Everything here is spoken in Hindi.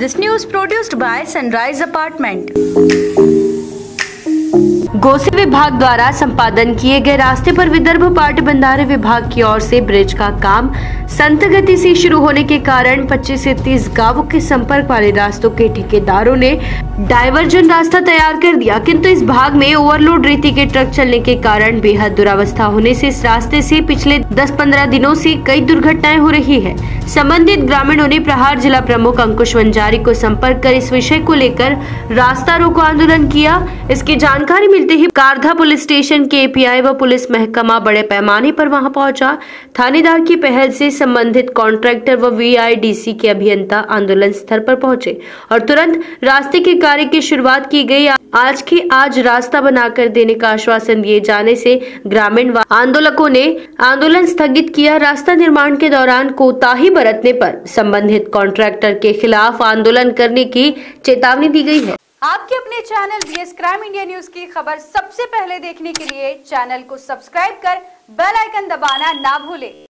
This news produced by Sunrise Apartment. गोसे विभाग द्वारा संपादन किए गए रास्ते पर विदर्भ पाट बंधारे विभाग की ओर से ब्रिज का काम संत गति से शुरू होने के कारण 25 से 30 गाँवों के संपर्क वाले रास्तों के ठेकेदारों ने डाइवर्जन रास्ता तैयार कर दिया किंतु इस भाग में ओवरलोड रेती के ट्रक चलने के कारण बेहद दुरावस्था होने से इस रास्ते से पिछले 10-15 दिनों से कई दुर्घटनाएँ हो रही है संबंधित ग्रामीणों ने प्रहार जिला प्रमुख अंकुश वंजारी को संपर्क कर इस विषय को लेकर रास्ता रोको आंदोलन किया। इसकी जानकारी मिलते ही कारधा पुलिस स्टेशन के एपीआई व पुलिस महकमा बड़े पैमाने पर वहाँ पहुँचा। थानेदार की पहल से संबंधित कॉन्ट्रैक्टर व वीआईडीसी के अभियंता आंदोलन स्थल पर पहुँचे और तुरंत रास्ते के कार्य की शुरुआत की गई। आज के आज रास्ता बनाकर देने का आश्वासन दिए जाने से ग्रामीण आंदोलकों ने आंदोलन स्थगित किया। रास्ता निर्माण के दौरान कोताही बरतने पर संबंधित कॉन्ट्रैक्टर के खिलाफ आंदोलन करने की चेतावनी दी गई है। आपके अपने channel BS crime India news की खबर सबसे पहले देखने के लिए चैनल को सब्सक्राइब कर बेल आइकन दबाना ना भूलें।